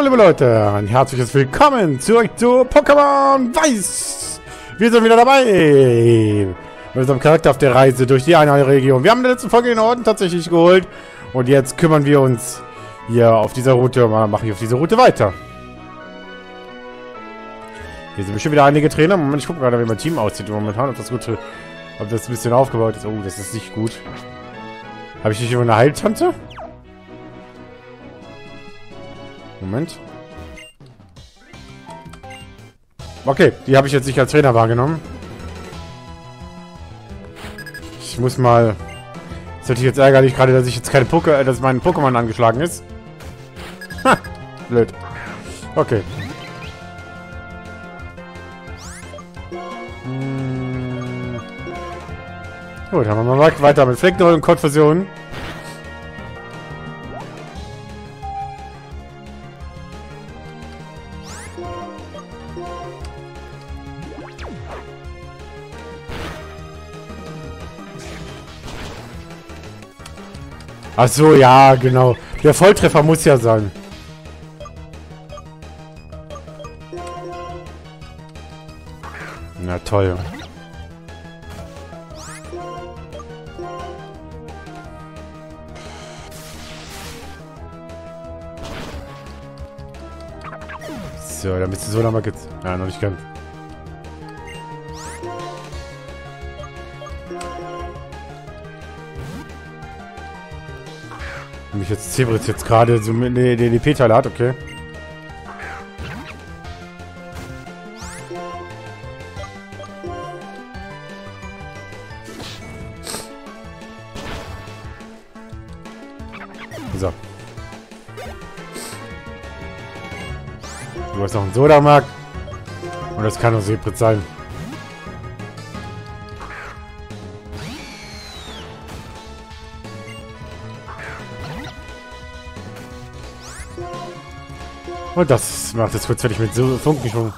So, liebe Leute, ein herzliches Willkommen zurück zu Pokémon Weiß. Wir sind wieder dabei. Mit unserem Charakter auf der Reise durch die Einheilregion. Wir haben in der letzten Folge den Orden tatsächlich geholt. Und jetzt kümmern wir uns hier auf dieser Route, mache ich auf dieser Route weiter. Hier sind bestimmt wieder einige Trainer. Moment, ich gucke gerade, wie mein Team aussieht momentan. Ob das, gut, ob das ein bisschen aufgebaut ist. Oh, das ist nicht gut. Habe ich nicht immer eine Heiltante? Moment. Okay, die habe ich jetzt nicht als Trainer wahrgenommen. Ich muss mal... Das ist natürlich jetzt ärgerlich, gerade dass ich jetzt keine Poké... Äh, dass mein Pokémon angeschlagen ist. Ha! Blöd. Okay. Hm. Gut, haben wir mal weiter mit Flecknoll und Konfusion. Ach so, ja, genau. Der Volltreffer muss ja sein. Na toll. So, dann bist du so nochmal jetzt. Ja, noch nicht ganz. Jetzt Zebritz jetzt gerade so mit der DDP-Teile hat, okay. So. Du hast noch einen Sodamark. Und das kann nur Sebrit sein. Und das macht es kurz fertig mit so Funkenschwung.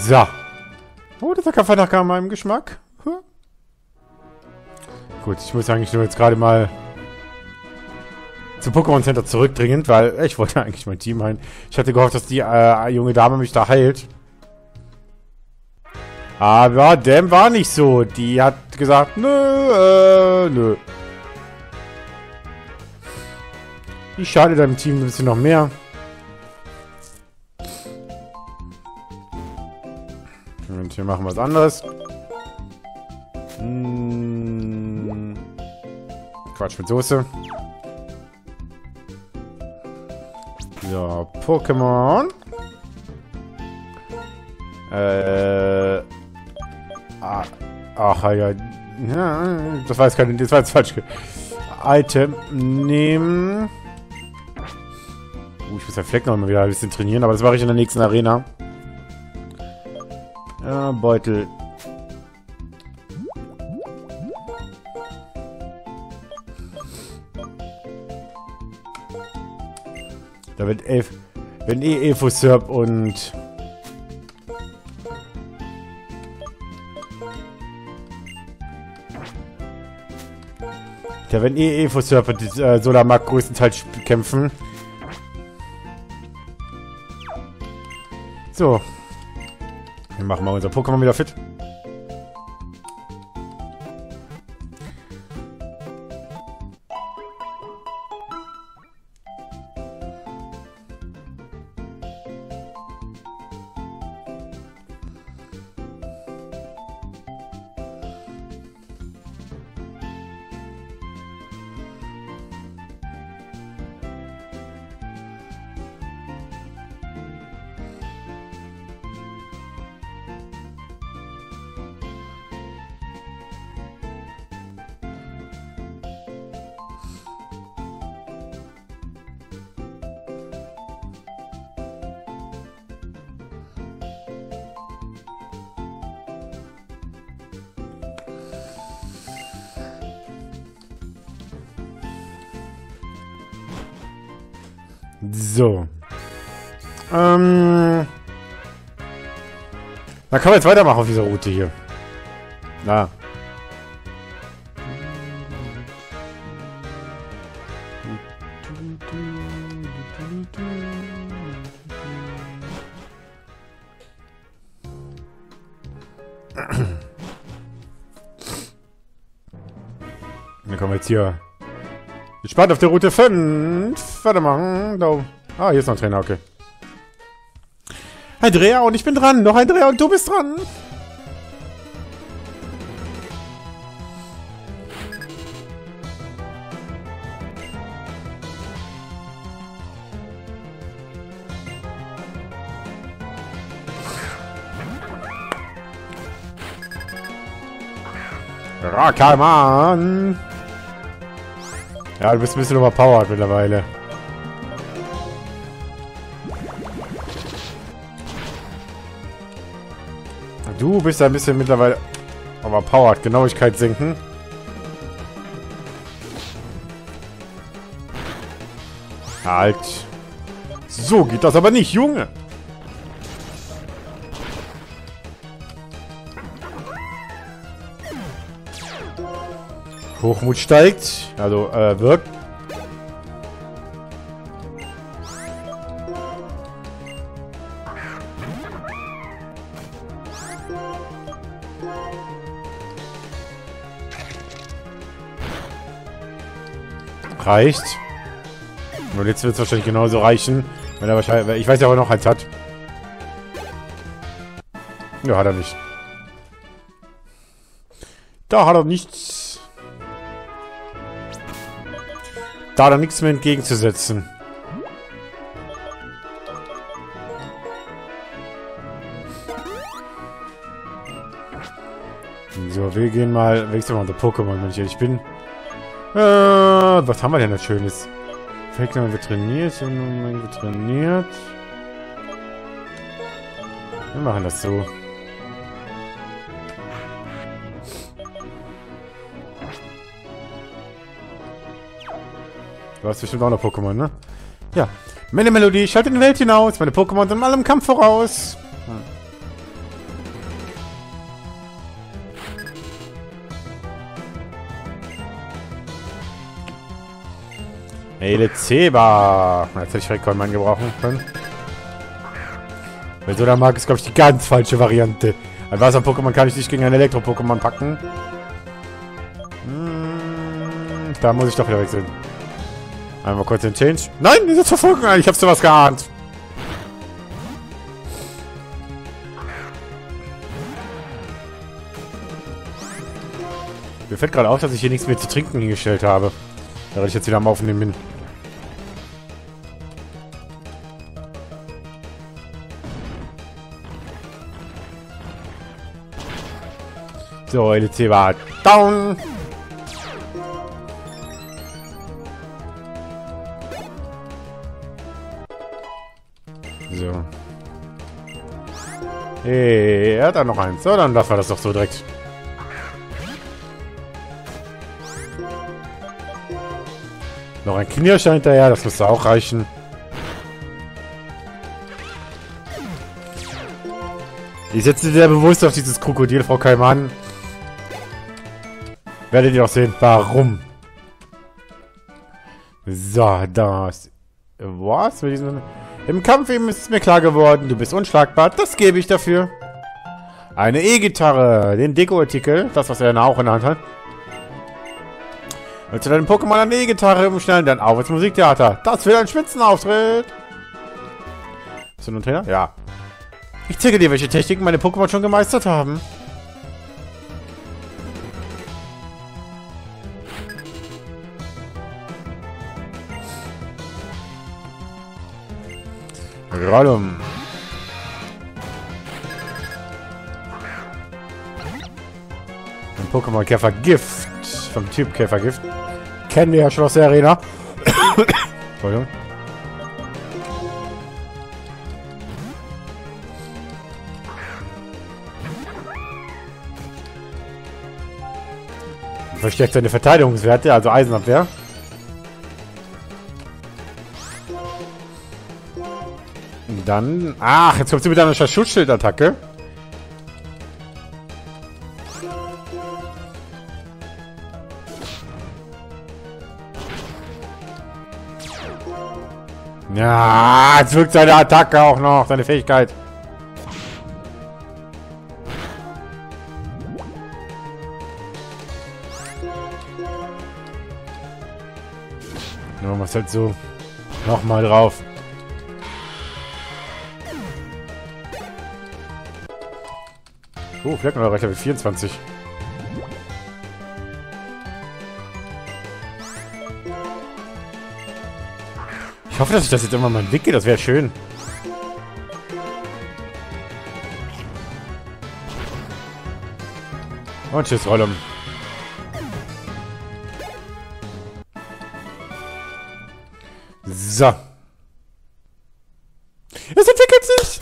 So. Oh, das Kaffee nach meinem Geschmack. Huh. Gut, ich muss eigentlich nur jetzt gerade mal zum Pokémon Center zurückdringend, weil ich wollte eigentlich mein Team heilen. Ich hatte gehofft, dass die äh, junge Dame mich da heilt. Aber dem war nicht so. Die hat gesagt, nö, äh, nö. Ich schade deinem Team ein bisschen noch mehr. Und hier machen wir was anderes. Hm. Quatsch mit Soße. So, Pokémon. Äh. Ah, ach ja. Ja. Das war jetzt keine. Das war jetzt falsch. Item nehmen. Uh, ich muss den Fleck noch mal wieder ein bisschen trainieren, aber das mache ich in der nächsten Arena. Ja, Beutel. Da wird elf. Wenn eh Evo-Serp und Ja, wenn eh Evo Surfer die äh, Solarmark größtenteils kämpfen. So. Wir machen mal unser Pokémon wieder fit. So. Ähm. Dann können wir jetzt weitermachen auf dieser Route hier. Na. Dann kommen wir jetzt hier Gespannt auf der Route 5. Warte mal. Da. Ah, hier ist noch ein Trainer, okay. Ein Dreher und ich bin dran. Noch ein Dreher und du bist dran. Rackermann! Ja, du bist ein bisschen overpowered mittlerweile. Du bist ein bisschen mittlerweile overpowered. Genauigkeit senken. Halt. So geht das aber nicht, Junge. Hochmut steigt. Also, äh, wirkt. Reicht. Und jetzt wird es wahrscheinlich genauso reichen. Wenn er wahrscheinlich. Ich weiß ja, ob er noch eins hat. Ja, hat er nicht. Da hat er nichts. Da er nichts mehr entgegenzusetzen. So, wir gehen mal, wechseln mal unser Pokémon, wenn ich ehrlich bin. Äh, was haben wir denn jetzt Schönes? Fake wird trainiert, wird trainiert. Wir machen das so. Du hast bestimmt auch noch Pokémon, ne? Ja. Meine Melodie, schalte in die Welt hinaus. Meine Pokémon sind im Kampf voraus. Hm. Elezeba. Jetzt hätte ich Rekordmann gebrauchen können. Wenn so der mag, ist glaube ich die ganz falsche Variante. Ein Wasser-Pokémon kann ich nicht gegen ein Elektro-Pokémon packen. Hm, da muss ich doch wieder wechseln. Einmal kurz den Change. Nein, die sind. Ich hab's sowas geahnt. Mir fällt gerade auf, dass ich hier nichts mehr zu trinken hingestellt habe. Da ich jetzt wieder am Aufnehmen bin. So, LC war down. Er hat da noch eins. So, dann lassen wir das doch so direkt. Noch ein Knirscher hinterher, das müsste auch reichen. Ich setze sehr bewusst auf dieses Krokodil, Frau Kaiman. Werdet ihr auch sehen, warum. So, das... Was? Mit diesem... Im Kampf eben ist es mir klar geworden, du bist unschlagbar. Das gebe ich dafür. Eine E-Gitarre. Den Deko-Artikel. Das, was er auch in der Hand hat. Willst du deinen Pokémon an E-Gitarre umstellen? Dann auf ins Musiktheater. Das wird ein Spitzenauftritt. Bist du nun Trainer? Ja. Ich zeige dir, welche Techniken meine Pokémon schon gemeistert haben. Rollum. Ein Pokémon Käfer Gift. Vom Typ Käfer Gift. Kennen wir ja schon aus der Arena. Entschuldigung. Verstärkt seine Verteidigungswerte, also Eisenabwehr. Dann... Ach, jetzt kommt sie mit einer Schutzschildattacke. Ja, jetzt wirkt seine Attacke auch noch, seine Fähigkeit. Nur was halt so nochmal drauf. Oh, Fleckenreicher Level 24. Ich hoffe, dass sich das jetzt immer mal entwickelt. Das wäre schön. Und tschüss, Rollum. So. Es entwickelt sich!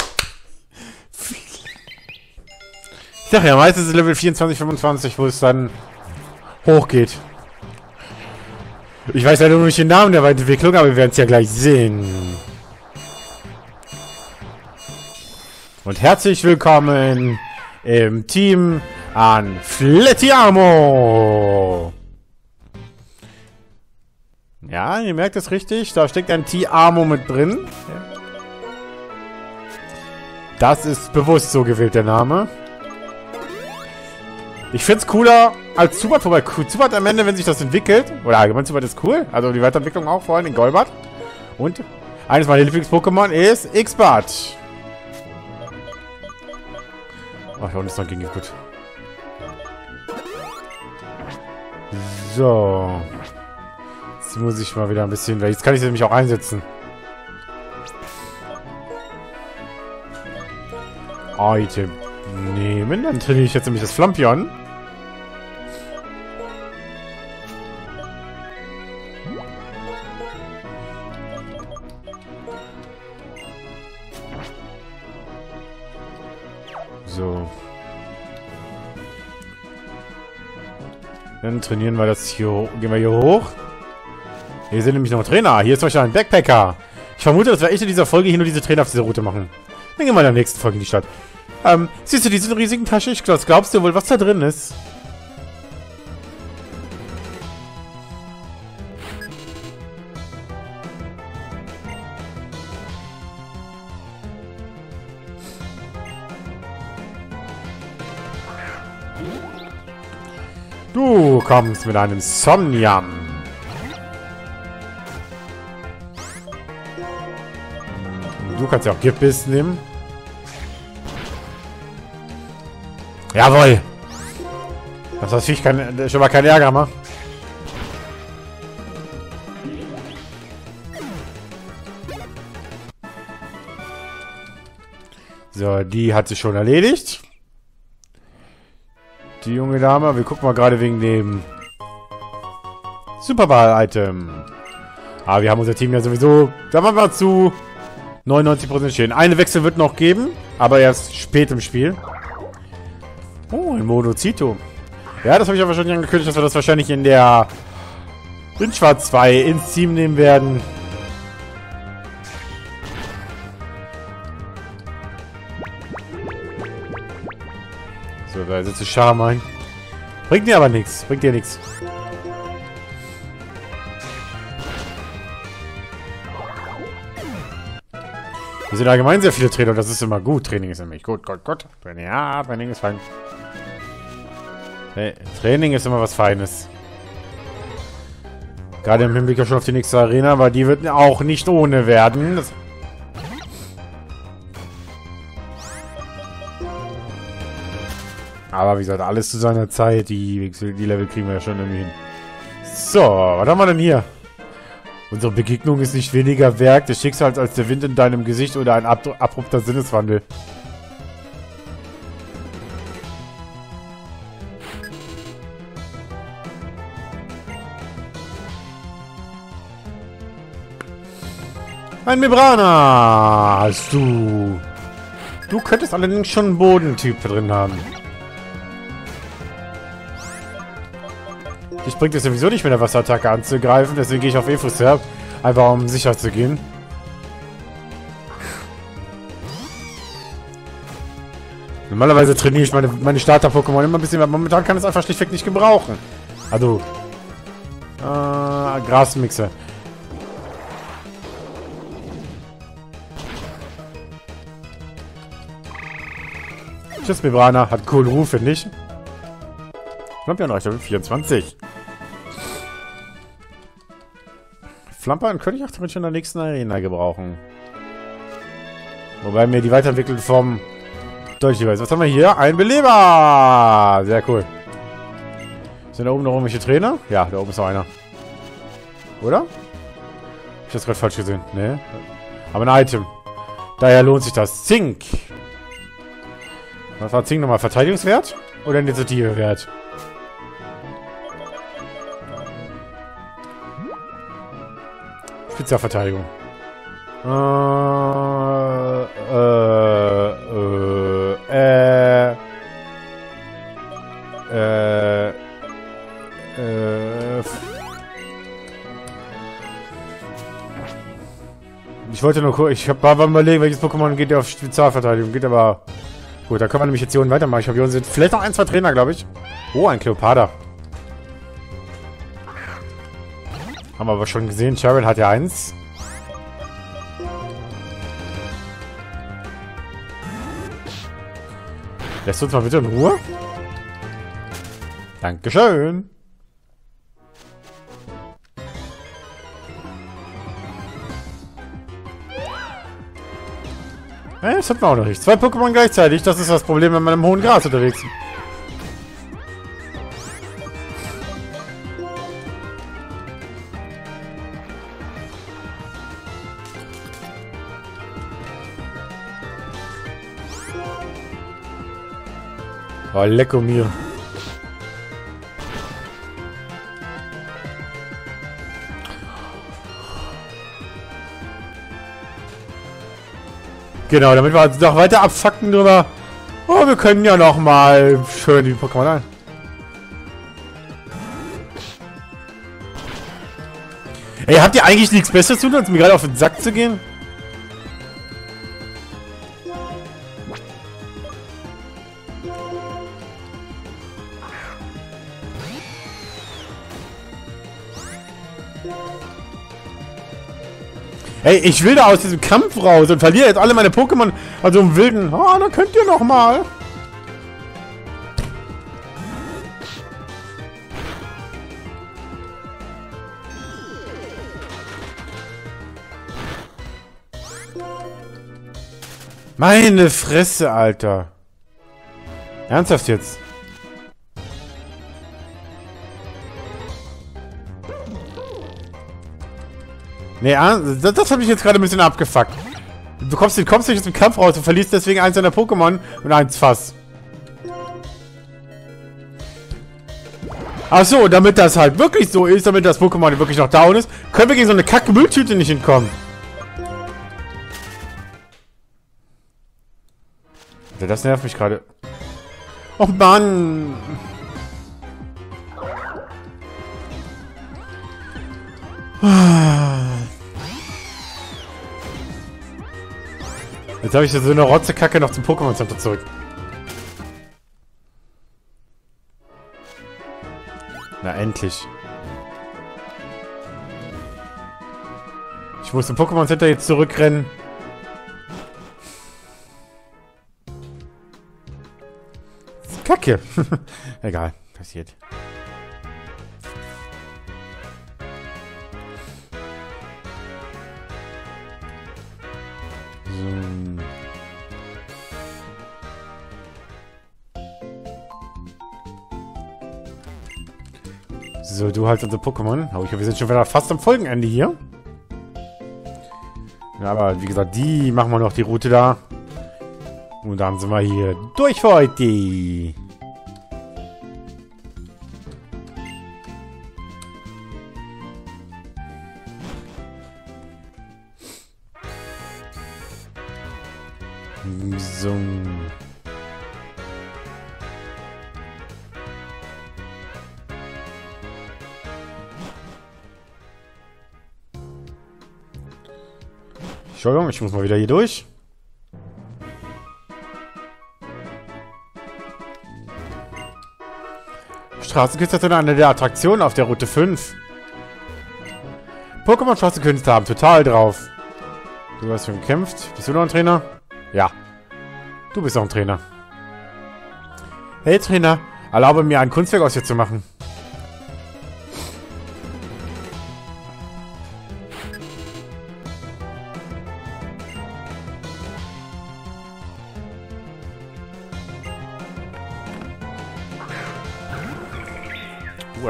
Ich sag ja, meistens ist Level 24, 25, wo es dann hochgeht. Ich weiß leider nur nicht den Namen der Weiterentwicklung, aber wir werden es ja gleich sehen. Und herzlich willkommen im Team an Flettiamo. Ja, ihr merkt es richtig. Da steckt ein T-Amo mit drin. Das ist bewusst so gewählt, der Name. Ich find's cooler als Zubat, wobei Zubat am Ende, wenn sich das entwickelt, oder allgemein Zubat ist cool, also die Weiterentwicklung auch, vor allem in Golbat. Und eines meiner Lieblings-Pokémon ist X-Bat. Ach, da unten ist noch gegen gut. So. Jetzt muss ich mal wieder ein bisschen, weil jetzt kann ich sie nämlich auch einsetzen. Item nehmen. Dann trainiere ich jetzt nämlich das Flampion. Dann trainieren wir das hier. Gehen wir hier hoch. Hier sind nämlich noch Trainer. Hier ist zum ein Backpacker. Ich vermute, dass wir echt in dieser Folge hier nur diese Trainer auf dieser Route machen. Dann gehen wir in der nächsten Folge in die Stadt. Ähm, siehst du diese riesigen Tasche? Was glaubst du wohl, was da drin ist? Kommst mit einem Somnium. Du kannst ja auch Giftbiss nehmen. Jawohl. Das Viech kein, schon mal keinen Ärger macht. So, die hat sich schon erledigt. Die junge Dame. Wir gucken mal gerade wegen dem Superball-Item. Aber ah, wir haben unser Team ja sowieso, da machen wir zu 99% stehen. Eine Wechsel wird noch geben, aber erst spät im Spiel. Oh, ein Monozito. Ja, das habe ich aber schon angekündigt, dass wir das wahrscheinlich in der Windschwarz 2 ins Team nehmen werden. So, da sitzt Charme ein. Bringt dir aber nichts. Bringt dir nichts. Wir sind allgemein sehr viele Trainer das ist immer gut. Training ist nämlich gut, gut, gut. Training, ja, Training ist fein. Hey, Training ist immer was Feines. Gerade im Hinblick schon auf die nächste Arena, weil die wird auch nicht ohne werden. Das Aber wie gesagt, alles zu seiner Zeit. Die, die Level kriegen wir ja schon irgendwie hin. So, was haben wir denn hier? Unsere Begegnung ist nicht weniger Werk des Schicksals als der Wind in deinem Gesicht oder ein ab abrupter Sinneswandel. Ein Membrana hast du. Du könntest allerdings schon einen Bodentyp drin haben. Ich bringt es sowieso nicht mit der Wasserattacke anzugreifen, deswegen gehe ich auf Efus her, einfach um sicher zu gehen. Normalerweise trainiere ich meine, meine Starter-Pokémon immer ein bisschen, aber momentan kann es einfach schlichtweg nicht gebrauchen. Also. Äh, Grasmixer. Tschüss, Mibrana. Hat coolen Ruf, finde ich. Ich glaube, wir Champion Reichweite 24. Flampion könnte ich auch theoretisch in der nächsten Arena gebrauchen. Wobei mir die weiterentwickelte Form deutlich lieber ist. Was haben wir hier? Ein Beleber! Sehr cool. Sind da oben noch irgendwelche Trainer? Ja, da oben ist noch einer. Oder? Ich das gerade falsch gesehen? Nee. Aber ein Item. Daher lohnt sich das. Zink. Was war Zink nochmal? Verteidigungswert? Oder Initiativewert? Spezialverteidigung. Äh, äh, äh, äh, äh, äh, ich wollte nur gucken, ich hab, war mal überlegen, welches Pokémon geht auf Spezialverteidigung, geht aber... Gut, da können wir nämlich jetzt hier unten weitermachen. Ich habe hier unten sind vielleicht noch ein, zwei Trainer, glaube ich. Oh, ein Cleopatra. Haben wir aber schon gesehen, Cheryl hat ja eins. Lässt uns mal bitte in Ruhe? Dankeschön. Äh, das hat man auch noch nicht. Zwei Pokémon gleichzeitig, das ist das Problem, wenn man im hohen Gras unterwegs ist. Oh, lecko mir. Genau, damit wir uns noch weiter abfacken drüber. Oh, wir können ja noch mal schön die Pokémon an. Ey, habt ihr eigentlich nichts Besseres zu tun, als mir gerade auf den Sack zu gehen? Ey, ich will da aus diesem Kampf raus und verliere jetzt alle meine Pokémon an so einem wilden... Ah, oh, dann könnt ihr noch mal. Meine Fresse, Alter. Ernsthaft jetzt? Nee, ah, das, das hat mich jetzt gerade ein bisschen abgefuckt. Du kommst, du kommst nicht aus dem Kampf raus und verlierst deswegen eins deiner Pokémon und eins Fass. Ach so, damit das halt wirklich so ist, damit das Pokémon wirklich noch down ist, können wir gegen so eine kacke Mülltüte nicht entkommen. Das nervt mich gerade. Och Mann. Jetzt habe ich so eine Rotzekacke noch zum Pokémon Center zurück. Na, endlich. Ich muss zum Pokémon Center jetzt zurückrennen. Kacke. Egal, passiert. Halt unser Pokémon. Oh, wir sind schon wieder fast am Folgenende hier. Ja, aber wie gesagt, die machen wir noch, die Route da. Und dann sind wir hier durch für heute. So. Entschuldigung, ich muss mal wieder hier durch. Straßenkünstler sind eine der Attraktionen auf der Route 5. Pokémon Straßenkünstler haben total drauf. Du hast schon gekämpft. Bist du noch ein Trainer? Ja. Du bist auch ein Trainer. Hey Trainer, erlaube mir ein Kunstwerk aus dir zu machen.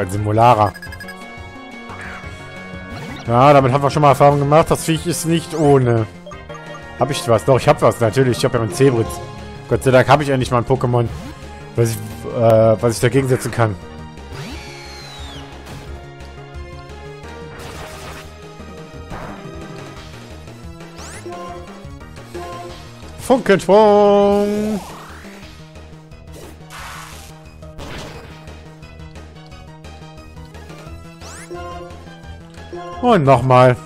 Ein Simularer. Ja, damit haben wir schon mal Erfahrung gemacht. Das Viech ist nicht ohne. Hab ich was? Doch, ich hab was, natürlich. Ich habe ja einen Zebritz. Gott sei Dank habe ich endlich mal ein Pokémon, was ich, äh, was ich dagegen setzen kann. Funkensprung! Und nochmal.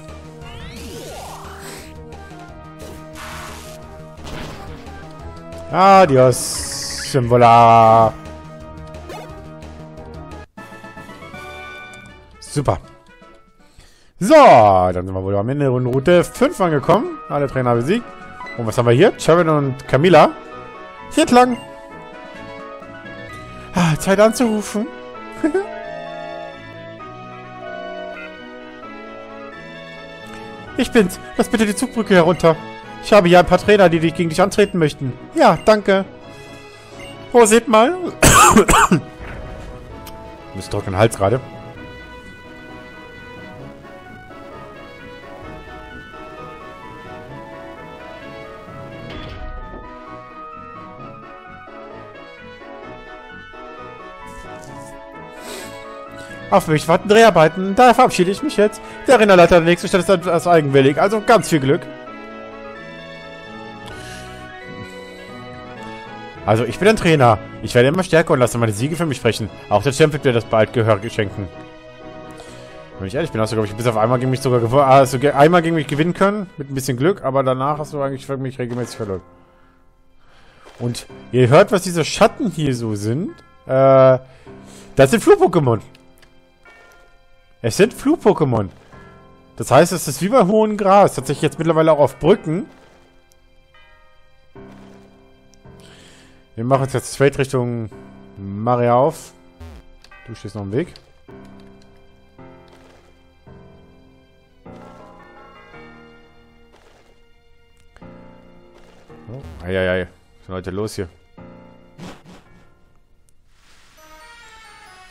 Adios, Symbola. Super. So, dann sind wir wohl am Ende der Route 5 angekommen. Alle Trainer besiegt. Und was haben wir hier? Sharon und Camilla. Hier entlang. Ah, Zeit anzurufen. ich bin's. Lass bitte die Zugbrücke herunter. Ich habe hier ein paar Trainer, die dich gegen dich antreten möchten. Ja, danke. Oh, seht mal. Müsst trockenen Hals gerade. Auf mich warten Dreharbeiten. Daher verabschiede ich mich jetzt. Der Rinderleiter der nächsten Stadt ist etwas eigenwillig. Also ganz viel Glück. Also, ich bin ein Trainer. Ich werde immer stärker und lasse meine Siege für mich sprechen. Auch der Champ wird mir das bald Gehör schenken. Wenn ich ehrlich bin, hast du, glaube ich, bis auf einmal gegen mich sogar gewonnen. Ah, hast einmal gegen mich gewinnen können, mit ein bisschen Glück, aber danach hast du eigentlich für mich regelmäßig verloren. Und ihr hört, was diese Schatten hier so sind. Äh, das sind Flug-Pokémon. Es sind Flug-Pokémon. Das heißt, es ist wie bei hohem Gras. Tatsächlich jetzt mittlerweile auch auf Brücken. Wir machen uns jetzt straight Richtung Maria auf. Du stehst noch im Weg. Oh, eieiei. Was ist denn los hier?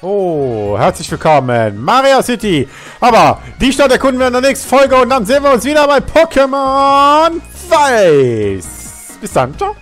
Oh, herzlich willkommen. Maria City. Aber die Stadt erkunden wir in der nächsten Folge und dann sehen wir uns wieder bei Pokémon Weiß. Bis dann. Ciao.